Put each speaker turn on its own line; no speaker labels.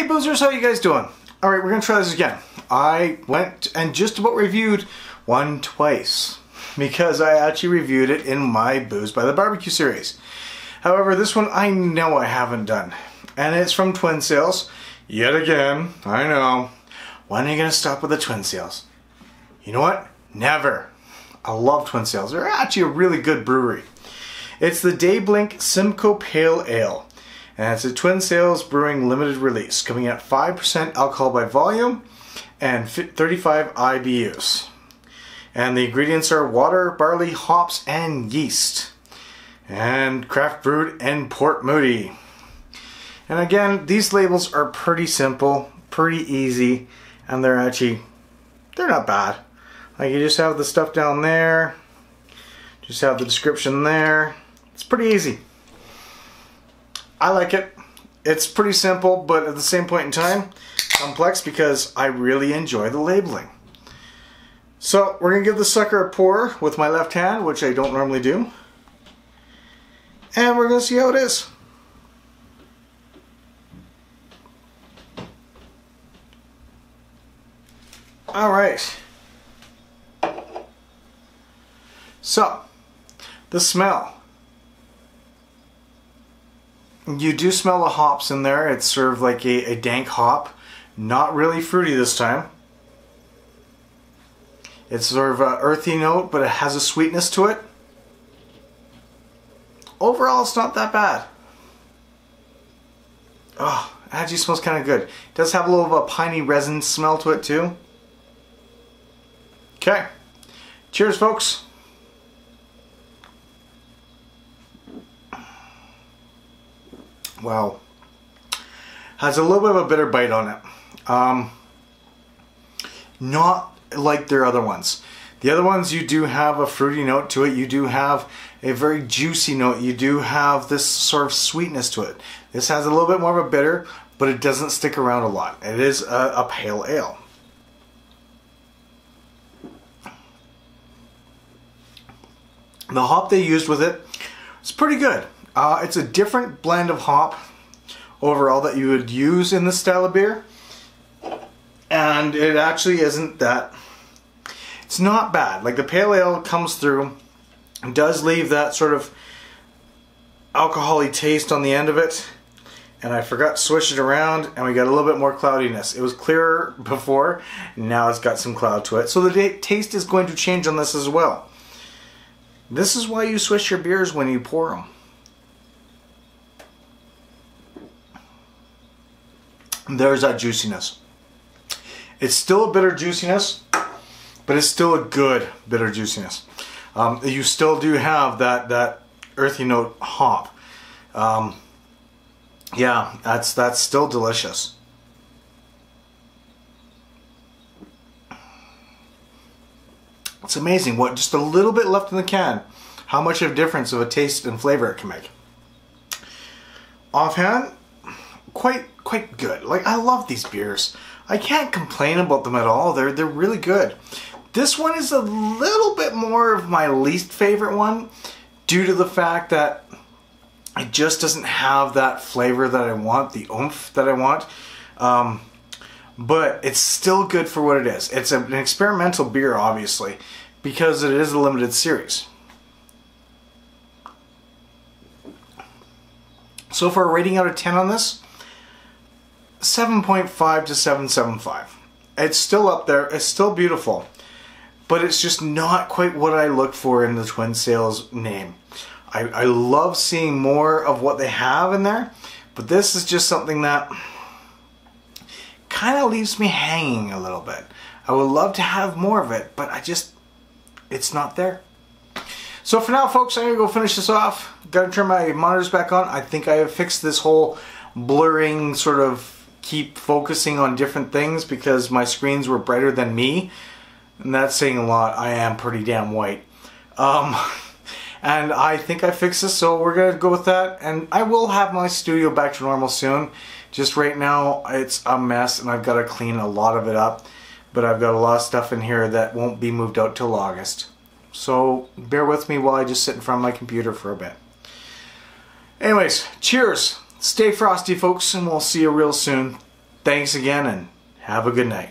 Hey boozers, how you guys doing? Alright, we're gonna try this again. I went and just about reviewed one twice because I actually reviewed it in my Booze by the Barbecue series. However, this one I know I haven't done. And it's from Twin Sails. Yet again, I know. When are you gonna stop with the Twin Sails? You know what? Never. I love Twin Sails. They're actually a really good brewery. It's the Dayblink Simcoe Pale Ale. And it's a Twin Sails Brewing limited release, coming at 5% alcohol by volume and 35 IBUs. And the ingredients are water, barley, hops, and yeast. And craft brewed in Port Moody. And again, these labels are pretty simple, pretty easy, and they're actually, they're not bad. Like you just have the stuff down there, just have the description there. It's pretty easy. I like it. It's pretty simple, but at the same point in time, complex because I really enjoy the labeling. So we're going to give the sucker a pour with my left hand, which I don't normally do. And we're going to see how it is. All right. So, the smell. You do smell the hops in there. It's sort of like a, a dank hop. Not really fruity this time. It's sort of an earthy note, but it has a sweetness to it. Overall, it's not that bad. Oh, actually smells kind of good. It does have a little of a piney resin smell to it too. Okay. Cheers, folks. Wow. Has a little bit of a bitter bite on it. Um, not like their other ones. The other ones, you do have a fruity note to it. You do have a very juicy note. You do have this sort of sweetness to it. This has a little bit more of a bitter, but it doesn't stick around a lot. It is a, a pale ale. The hop they used with it is pretty good. Uh, it's a different blend of hop overall that you would use in this style of beer. And it actually isn't that... It's not bad. Like the pale ale comes through and does leave that sort of alcoholy taste on the end of it. And I forgot to switch it around and we got a little bit more cloudiness. It was clearer before, now it's got some cloud to it. So the taste is going to change on this as well. This is why you switch your beers when you pour them. There's that juiciness. It's still a bitter juiciness, but it's still a good bitter juiciness. Um, you still do have that that earthy note hop. Um, yeah, that's that's still delicious. It's amazing what just a little bit left in the can, how much of a difference of a taste and flavor it can make. Offhand, quite quite good. Like I love these beers. I can't complain about them at all. They're they're really good. This one is a little bit more of my least favorite one due to the fact that it just doesn't have that flavor that I want, the oomph that I want. Um, but it's still good for what it is. It's an experimental beer, obviously, because it is a limited series. So for a rating out of 10 on this, 7.5 to 7.75. It's still up there. It's still beautiful. But it's just not quite what I look for in the Twin Sails name. I, I love seeing more of what they have in there. But this is just something that kind of leaves me hanging a little bit. I would love to have more of it, but I just, it's not there. So for now, folks, I'm going to go finish this off. Got to turn my monitors back on. I think I have fixed this whole blurring sort of keep focusing on different things because my screens were brighter than me. And that's saying a lot. I am pretty damn white. Um, and I think I fixed this, so we're to go with that. And I will have my studio back to normal soon. Just right now, it's a mess, and I've got to clean a lot of it up. But I've got a lot of stuff in here that won't be moved out till August. So bear with me while I just sit in front of my computer for a bit. Anyways, cheers! Stay frosty, folks, and we'll see you real soon. Thanks again and have a good night.